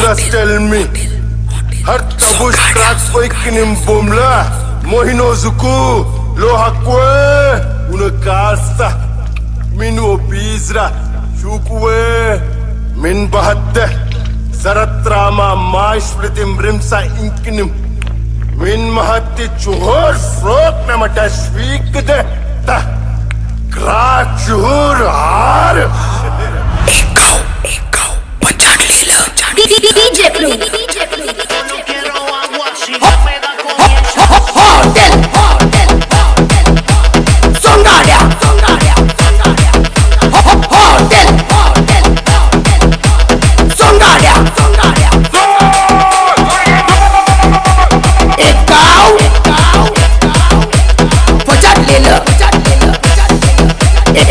just tell me. Hartabush tracks oikinim bomla. Mohino zuku. Lohakwe. Unakasta. Minu bizra. Shukwe. Min bahatte. Saratrama maishpritim rimsa inkinim. Min mahatti chuhor frot namata shvikde. Ta. Kra chuhur har.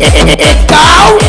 Cow.